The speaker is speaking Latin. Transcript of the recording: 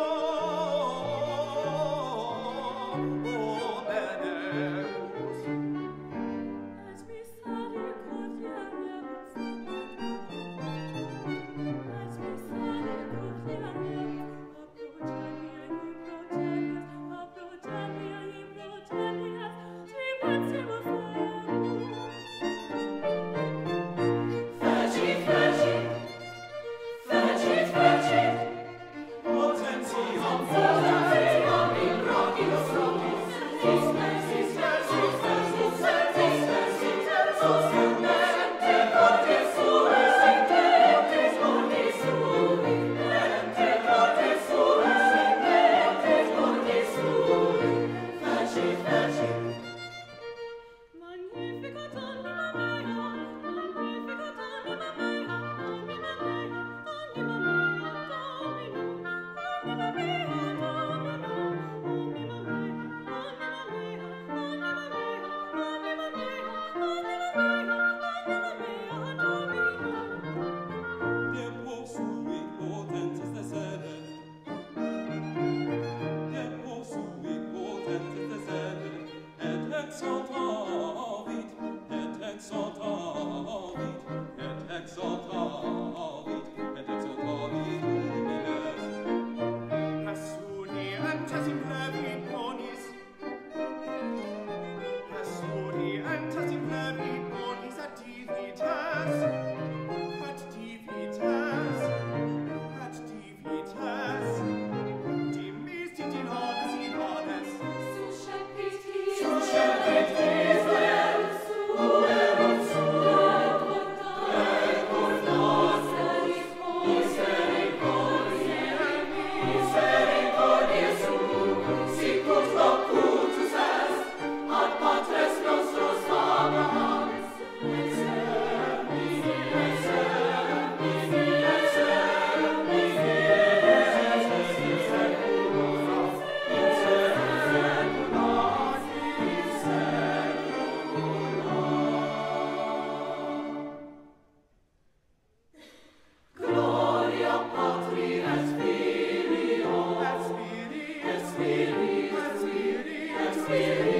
oh, oh, oh, weary, as weary.